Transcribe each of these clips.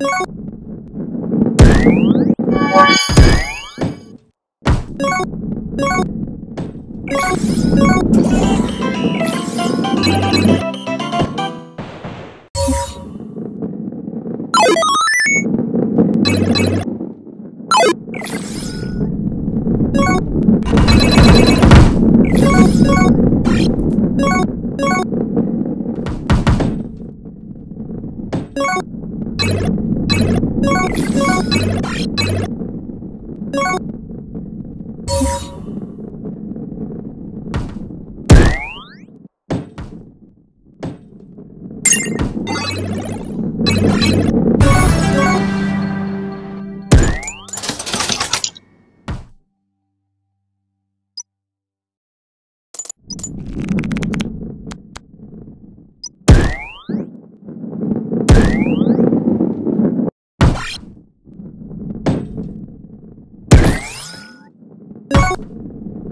Thank you.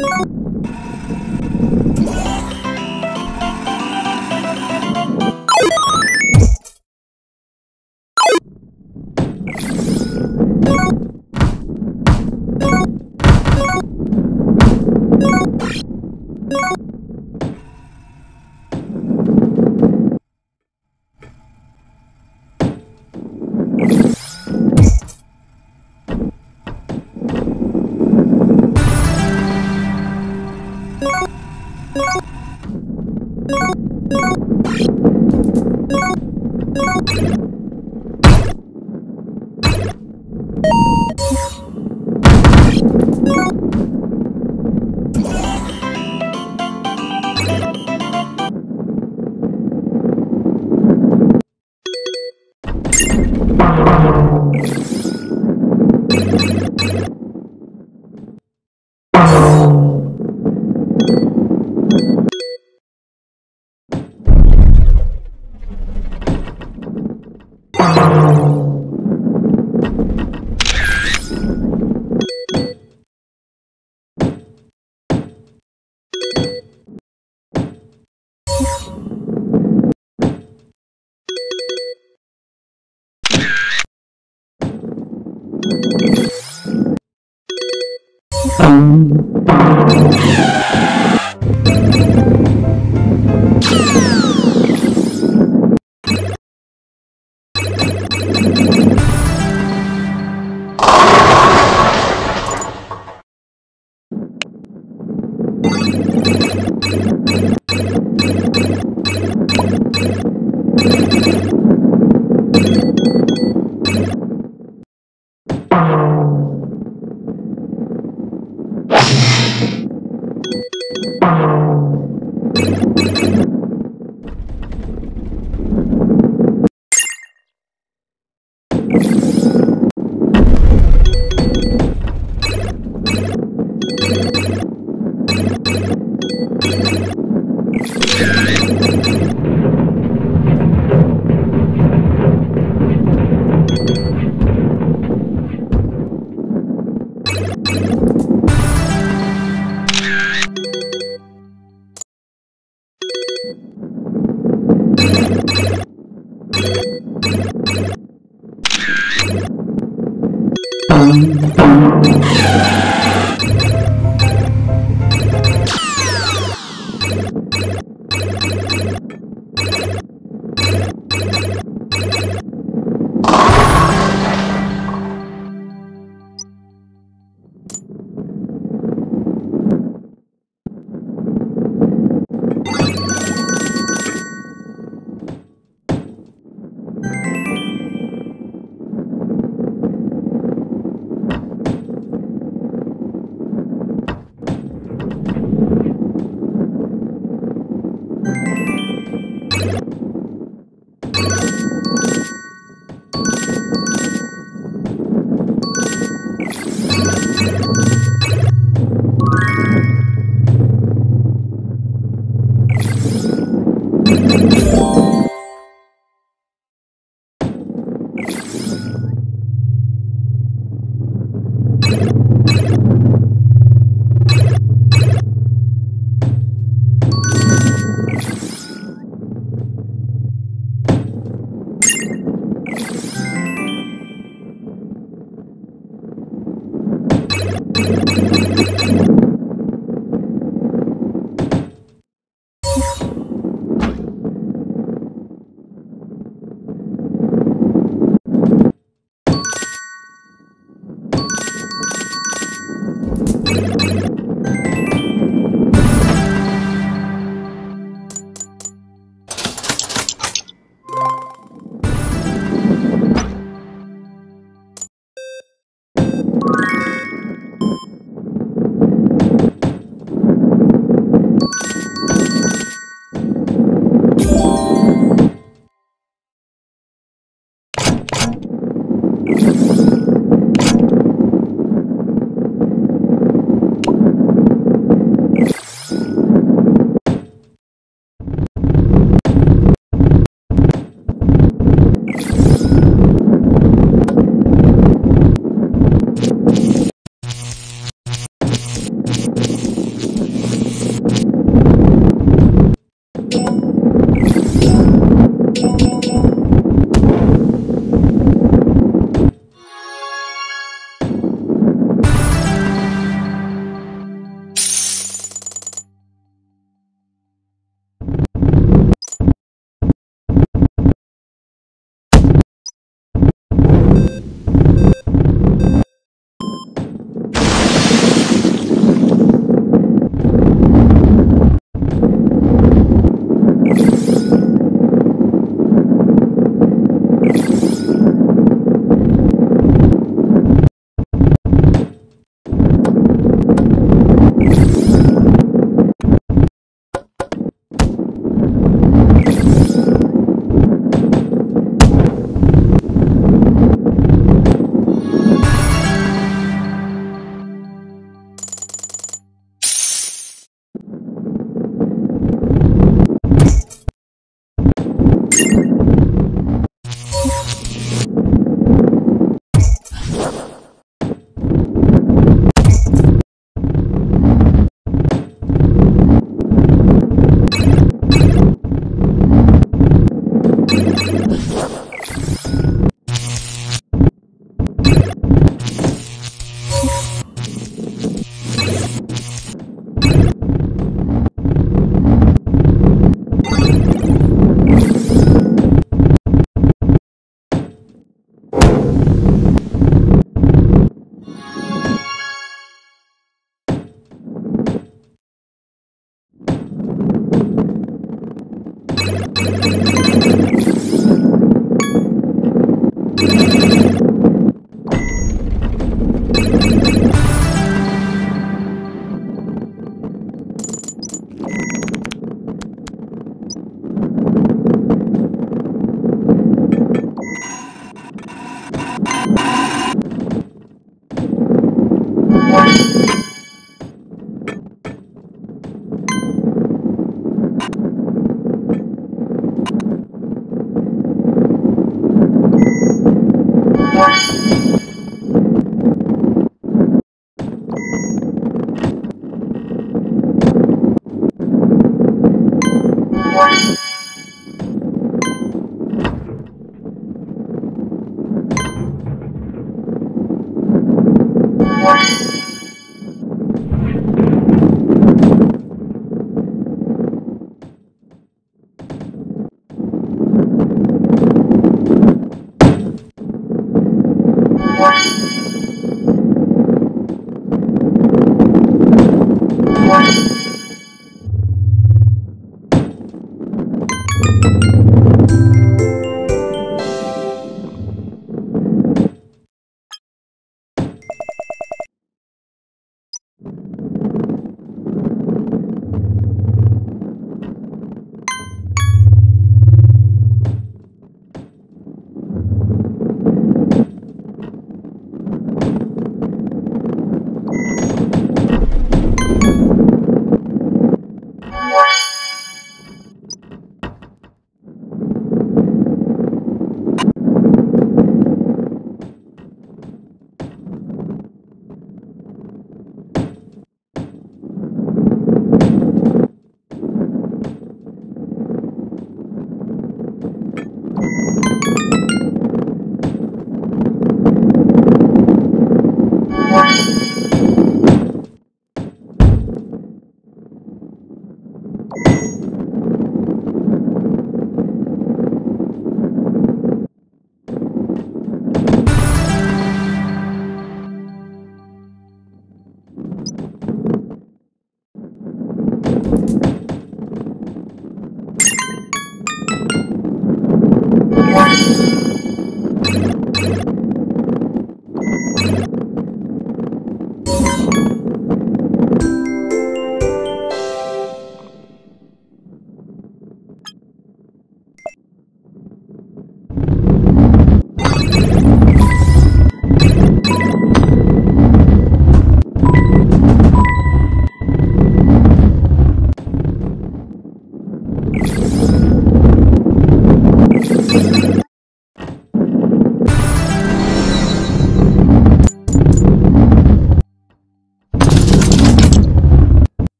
you.